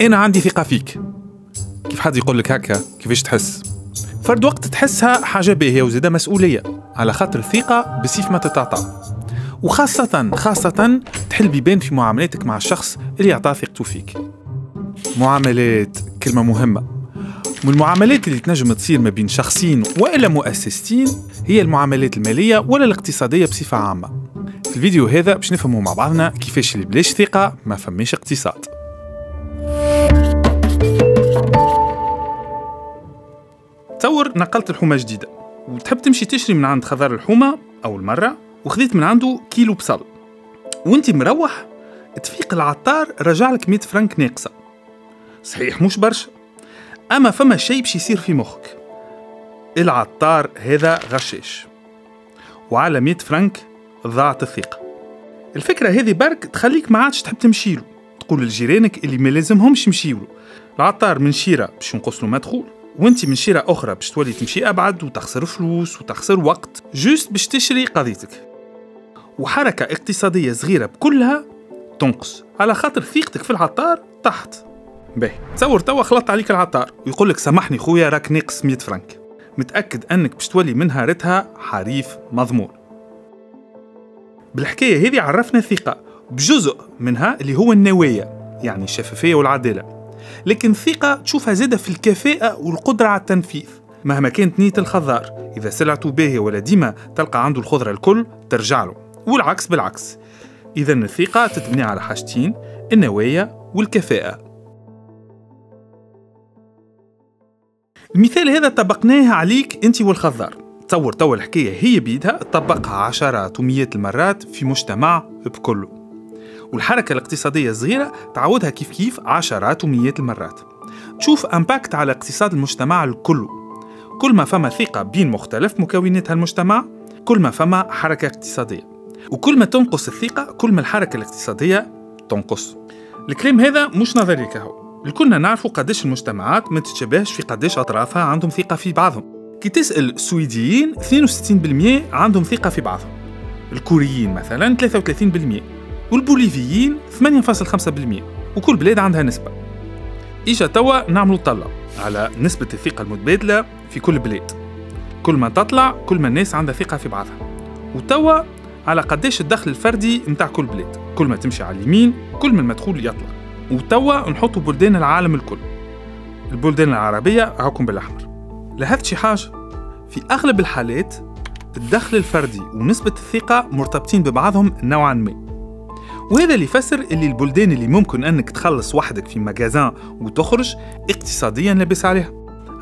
أنا عندي ثقة فيك. كيف حد يقول لك هكا؟ كيفاش تحس؟ فرد وقت تحسها حاجة باهية وزيادة مسؤولية على خاطر الثقه بسيف ما تتعطى. وخاصة خاصة تحل بيبان في معاملاتك مع الشخص اللي يعطى ثقته فيك. معاملات كلمة مهمة. من المعاملات اللي تنجم تصير ما بين شخصين وإلا مؤسستين هي المعاملات المالية ولا الاقتصادية بصفة عامة. في الفيديو هذا باش نفهموا مع بعضنا كيفاش اللي بلاش ثقة ما فماش اقتصاد. تصور نقلت الحومة جديدة. وتحب تمشي تشري من عند خضار الحومة أول مرة وخذيت من عنده كيلو بصل. وأنت مروح تفيق العطار رجع لك 100 فرنك ناقصة. صحيح مش برشا. أما فما شيء باش يصير في مخك. العطار هذا غشاش. وعلى 100 فرنك ضاعت الثقة. الفكرة هذه برك تخليك ما عادش تحب تمشيله تقول لجيرانك اللي ما لازمهمش يمشيولو العطار من شيرة باش ينقص له مدخول. وانت من شيرة أخرى باش تولي تمشي أبعد وتخسر فلوس وتخسر وقت جوست باش تشري قضيتك. وحركة اقتصادية صغيرة بكلها تنقص. على خاطر ثقتك في العطار تحت. باهي. تصور توا خلطت عليك العطار. ويقول لك سامحني خويا راك ناقص 100 فرنك متأكد أنك باش تولي من هارتها حريف مضمون بالحكاية هذه عرفنا الثقة بجزء منها اللي هو النوايا يعني الشفافية والعدالة. لكن الثقة تشوفها زادة في الكفاءة والقدرة على التنفيذ. مهما كانت نية الخضار إذا سلعته باهية ولا ديما تلقى عنده الخضرة الكل ترجع له. والعكس بالعكس. إذا الثقة تتبني على حاجتين النوايا والكفاءة. المثال هذا طبقناه عليك أنت والخضار. تصور توا الحكاية هي بيدها تطبقها عشرات ومئات المرات في مجتمع بكله. والحركة الاقتصادية الصغيرة تعودها كيف كيف عشرات ومئات المرات. تشوف امباكت على اقتصاد المجتمع الكل. كل ما فما ثقة بين مختلف مكونات هالمجتمع كل ما فما حركة اقتصادية. وكل ما تنقص الثقة كل ما الحركة الاقتصادية تنقص. الكلام هذا مش نظري كهو. الكلنا نعرفوا قديش المجتمعات ما تتشابهش في قديش أطرافها عندهم ثقة في بعضهم. كي تسأل السويديين 62% عندهم ثقة في بعضهم. الكوريين مثلا 33% والبوليفيين 8.5% وكل بلاد عندها نسبة. إجا توا نعملوا طلة على نسبة الثقة المتبادلة في كل بلاد. كل ما تطلع كل ما الناس عندها ثقة في بعضها. وتوا على قديش الدخل الفردي نتاع كل بلاد. كل ما تمشي على اليمين كل ما المدخول يطلع. وتوا نحطوا بلدان العالم الكل. البلدان العربية هاكم بالأحمر. لاحظت شي حاجة في أغلب الحالات الدخل الفردي ونسبة الثقة مرتبطين ببعضهم نوعا ما. وهذا اللي يفسر اللي البلدان اللي ممكن أنك تخلص وحدك في magasin وتخرج اقتصاديا لاباس عليها.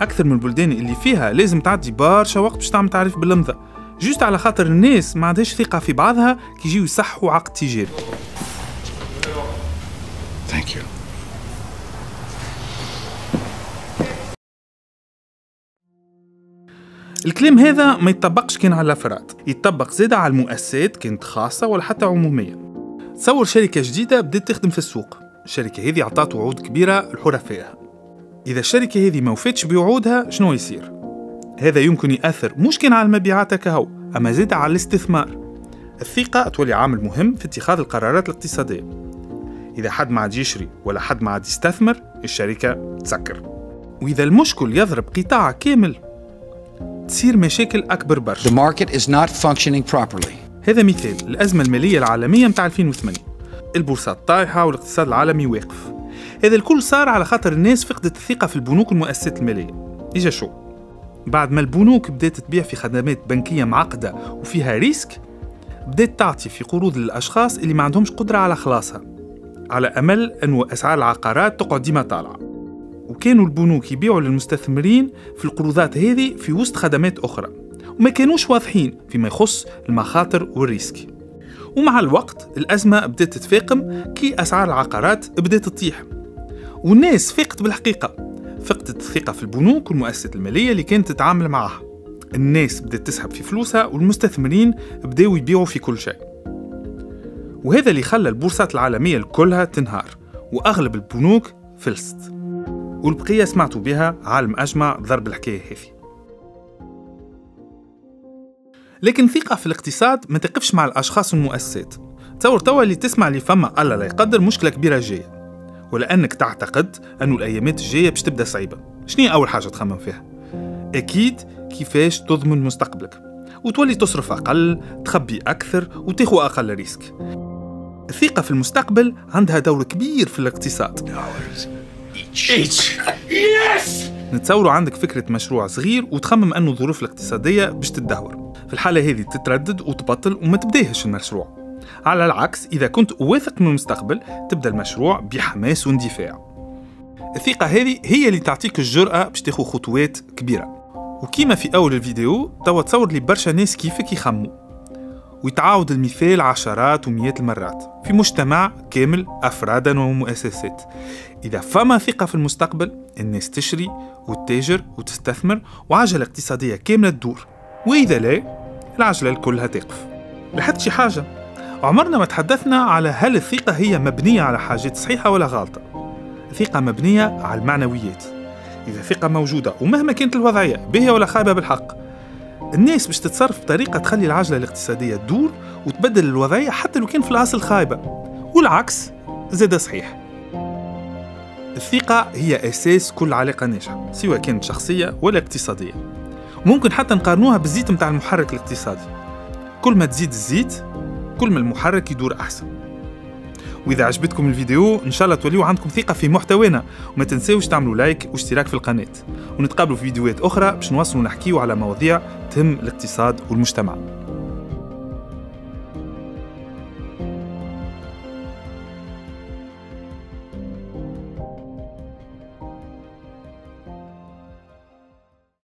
أكثر من البلدان اللي فيها لازم تعدي برشا وقت باش تعمل تعريف باللمضه juste على خاطر الناس ما عندهاش ثقة في بعضها كي يجيو يصحوا عقد تجاري. Thank you. الكلام هذا ما يتطبقش كان على الأفراد. يتطبق زيادة على المؤسسات كانت خاصة ولا حتى عمومية. تصور شركة جديدة بدأت تخدم في السوق. الشركة هذه عطات وعود كبيرة لحرفائها إذا الشركة هذه ما وفتش بوعودها شنو يصير؟ هذا يمكن يأثر مش كان على المبيعات كهو أما زيد على الاستثمار. الثقة تولي عامل مهم في اتخاذ القرارات الاقتصادية. إذا حد ما عاد يشري ولا حد ما عاد يستثمر الشركة تسكر. وإذا المشكل يضرب قطاع كامل تصير مشاكل أكبر برشا. The market is not functioning properly. هذا مثال الأزمة المالية العالمية متاع 2008 البورصات طايحة والاقتصاد العالمي واقف. هذا الكل صار على خاطر الناس فقدت الثقة في البنوك والمؤسسات المالية. إجا شو؟ بعد ما البنوك بدأت تبيع في خدمات بنكية معقدة وفيها ريسك بدأت تعطي في قروض للأشخاص اللي ما عندهمش قدرة على خلاصها. على أمل أن أسعار العقارات تقعد ديما طالعة. وكانوا البنوك يبيعوا للمستثمرين في القروضات هذه في وسط خدمات أخرى. وما كانوش واضحين فيما يخص المخاطر والريسك. ومع الوقت الأزمة بدأت تتفاقم كي أسعار العقارات بدأت تطيح. والناس فقت بالحقيقة فقدت الثقة في البنوك والمؤسسات المالية اللي كانت تتعامل معها. الناس بدأت تسحب في فلوسها والمستثمرين بدأوا يبيعوا في كل شيء. وهذا اللي خلى البورصات العالمية كلها تنهار وأغلب البنوك فلست. والبقية سمعتوا بها عالم أجمع ضرب الحكاية هذه. لكن ثقة في الاقتصاد ما تقفش مع الأشخاص والمؤسسات تصور توا اللي تسمع اللي فما الله لا يقدر مشكلة كبيرة جاية. ولا أنك تعتقد أنه الأيامات الجاية باش تبدأ صعيبة. شنو أول حاجة تخمم فيها؟ أكيد كيفاش تضمن مستقبلك. وتولي تصرف أقل تخبي أكثر وتاخو أقل ريسك. الثقة في المستقبل عندها دور كبير في الاقتصاد. نتصوروا عندك فكرة مشروع صغير وتخمم أنه الظروف الاقتصادية باش تدهور في الحالة هذه تتردد وتبطل وما تبداهش المشروع. على العكس إذا كنت واثق من المستقبل تبدأ المشروع بحماس واندفاع. الثقة هذه هي اللي تعطيك الجرأة باش تاخذ خطوات كبيرة. وكيما في أول الفيديو توا تصور لي برشا ناس كيفك يخموا ويتعاود المثال عشرات ومئات المرات في مجتمع كامل أفرادا ومؤسسات. إذا فما ثقة في المستقبل الناس تشري وتتاجر وتستثمر وعجلة اقتصادية كاملة تدور. وإذا لا العجلة كلها تقف. لاحظت شي حاجة. عمرنا ما تحدثنا على هل الثقة هي مبنية على حاجات صحيحة ولا غلطة. الثقة مبنية على المعنويات. إذا ثقة موجودة ومهما كانت الوضعية باهية ولا خايبة بالحق. الناس باش تتصرف بطريقة تخلي العجلة الاقتصادية تدور وتبدل الوضعية حتى لو كان في الأصل خايبة والعكس زاد صحيح. الثقة هي أساس كل علاقة ناجحة سواء كانت شخصية ولا اقتصادية. ممكن حتى نقارنوها بالزيت متاع المحرك الاقتصادي. كل ما تزيد الزيت كل ما المحرك يدور أحسن. وإذا عجبتكم الفيديو إن شاء الله توليوا عندكم ثقة في محتوانا. وما تنساوش تعملوا لايك واشتراك في القناة. ونتقابلوا في فيديوهات أخرى باش نواصلوا نحكيو على مواضيع تهم الاقتصاد والمجتمع.